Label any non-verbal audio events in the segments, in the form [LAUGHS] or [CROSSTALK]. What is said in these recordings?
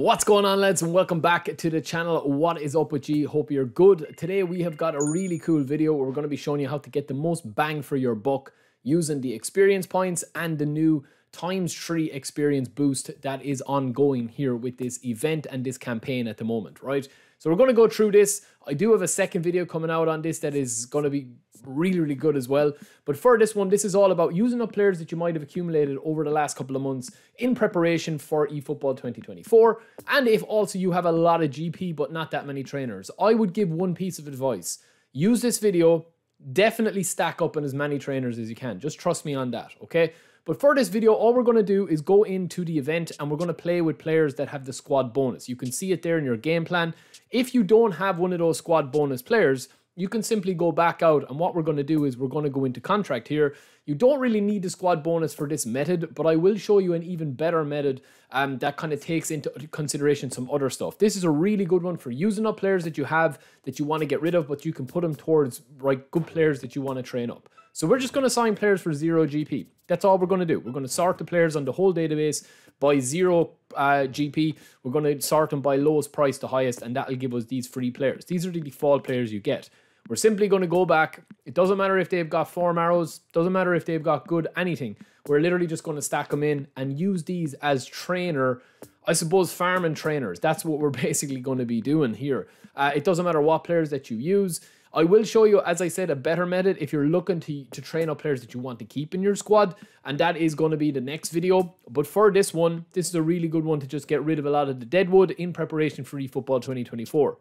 What's going on lads and welcome back to the channel. What is up with you? Hope you're good. Today we have got a really cool video where we're going to be showing you how to get the most bang for your buck using the experience points and the new times 3 experience boost that is ongoing here with this event and this campaign at the moment, right? So we're going to go through this. I do have a second video coming out on this that is going to be really, really good as well. But for this one, this is all about using up players that you might have accumulated over the last couple of months in preparation for eFootball 2024. And if also you have a lot of GP but not that many trainers, I would give one piece of advice. Use this video, definitely stack up on as many trainers as you can. Just trust me on that, okay? But for this video, all we're going to do is go into the event and we're going to play with players that have the squad bonus. You can see it there in your game plan. If you don't have one of those squad bonus players, you can simply go back out and what we're going to do is we're going to go into contract here. You don't really need the squad bonus for this method, but I will show you an even better method um, that kind of takes into consideration some other stuff. This is a really good one for using up players that you have that you want to get rid of, but you can put them towards right good players that you want to train up. So we're just going to sign players for zero GP. That's all we're going to do. We're going to sort the players on the whole database by zero uh, GP. We're going to sort them by lowest price to highest, and that'll give us these free players. These are the default players you get. We're simply going to go back. It doesn't matter if they've got form arrows, doesn't matter if they've got good anything. We're literally just going to stack them in and use these as trainer, I suppose, farm and trainers. That's what we're [LAUGHS] basically going to be doing here. Uh, it doesn't matter what players that you use. I will show you, as I said, a better method if you're looking to, to train up players that you want to keep in your squad, and that is going to be the next video. But for this one, this is a really good one to just get rid of a lot of the deadwood in preparation for eFootball 2024.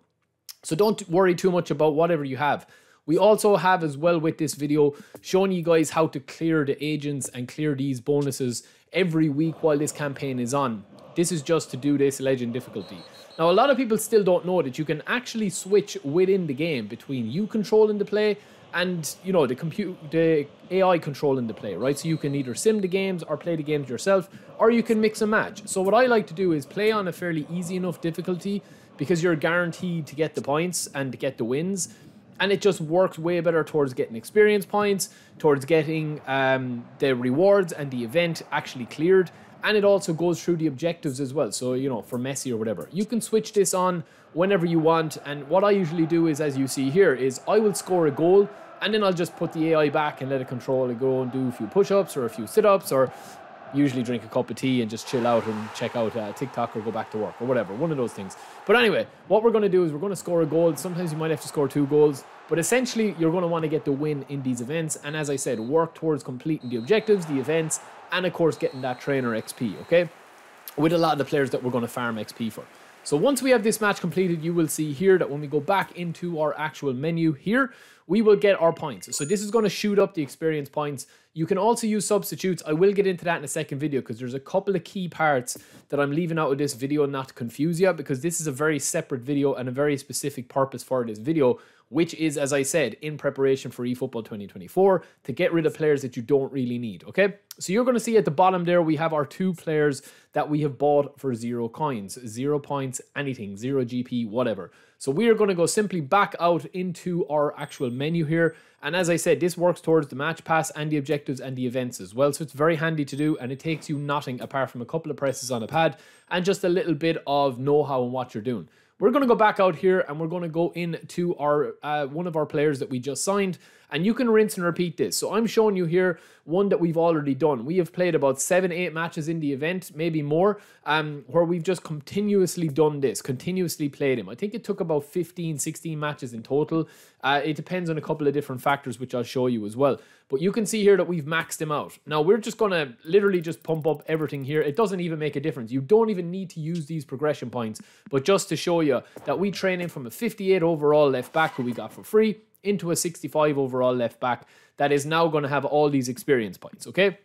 So don't worry too much about whatever you have. We also have as well with this video showing you guys how to clear the agents and clear these bonuses every week while this campaign is on. This is just to do this legend difficulty. Now, a lot of people still don't know that you can actually switch within the game between you controlling the play and you know the compute the AI controlling the play, right? So you can either sim the games or play the games yourself, or you can mix and match. So what I like to do is play on a fairly easy enough difficulty because you're guaranteed to get the points and to get the wins. And it just works way better towards getting experience points, towards getting um, the rewards and the event actually cleared and it also goes through the objectives as well. So, you know, for Messi or whatever. You can switch this on whenever you want. And what I usually do is, as you see here, is I will score a goal and then I'll just put the AI back and let it control it go and do a few push-ups or a few sit-ups or usually drink a cup of tea and just chill out and check out uh, TikTok or go back to work or whatever, one of those things. But anyway, what we're going to do is we're going to score a goal. Sometimes you might have to score two goals, but essentially you're going to want to get the win in these events. And as I said, work towards completing the objectives, the events, and of course getting that trainer XP, okay? With a lot of the players that we're going to farm XP for. So once we have this match completed, you will see here that when we go back into our actual menu here, we will get our points. So this is going to shoot up the experience points. You can also use substitutes. I will get into that in a second video because there's a couple of key parts that I'm leaving out of this video not to confuse you because this is a very separate video and a very specific purpose for this video which is, as I said, in preparation for eFootball 2024 to get rid of players that you don't really need, okay? So you're going to see at the bottom there, we have our two players that we have bought for zero coins, zero points, anything, zero GP, whatever. So we are going to go simply back out into our actual menu here. And as I said, this works towards the match pass and the objectives and the events as well. So it's very handy to do and it takes you nothing apart from a couple of presses on a pad and just a little bit of know-how and what you're doing. We're going to go back out here and we're going to go into our uh, one of our players that we just signed and you can rinse and repeat this. So I'm showing you here one that we've already done. We have played about seven, eight matches in the event, maybe more, um, where we've just continuously done this, continuously played him. I think it took about 15, 16 matches in total. Uh, it depends on a couple of different factors, which I'll show you as well. But you can see here that we've maxed him out. Now, we're just going to literally just pump up everything here. It doesn't even make a difference. You don't even need to use these progression points. But just to show you that we train him from a 58 overall left back who we got for free into a 65 overall left back that is now going to have all these experience points, okay?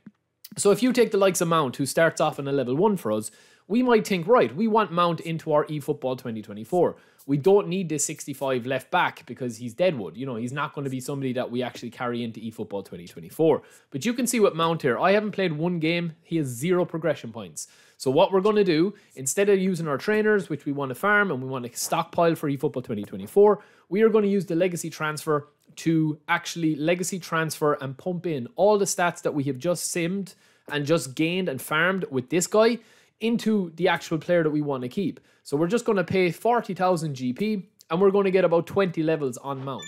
So if you take the likes of Mount, who starts off in a level 1 for us, we might think, right, we want Mount into our eFootball 2024. We don't need this 65 left back because he's Deadwood. You know, he's not going to be somebody that we actually carry into eFootball 2024. But you can see what Mount here. I haven't played one game. He has zero progression points. So what we're going to do, instead of using our trainers, which we want to farm and we want to stockpile for eFootball 2024, we are going to use the legacy transfer to actually legacy transfer and pump in all the stats that we have just simmed and just gained and farmed with this guy into the actual player that we want to keep. So we're just going to pay 40,000 GP and we're going to get about 20 levels on Mount.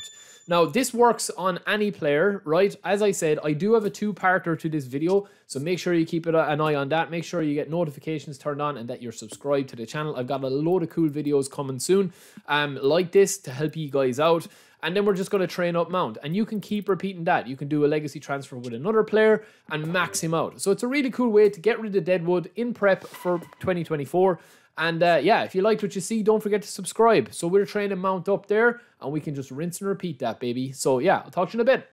Now, this works on any player, right? As I said, I do have a two-parter to this video, so make sure you keep an eye on that. Make sure you get notifications turned on and that you're subscribed to the channel. I've got a load of cool videos coming soon um, like this to help you guys out. And then we're just going to train up Mount. And you can keep repeating that. You can do a legacy transfer with another player and max him out. So it's a really cool way to get rid of Deadwood in prep for 2024. And uh, yeah, if you liked what you see, don't forget to subscribe. So we're trying to Mount up there, and we can just rinse and repeat that, baby. So yeah, I'll talk to you in a bit.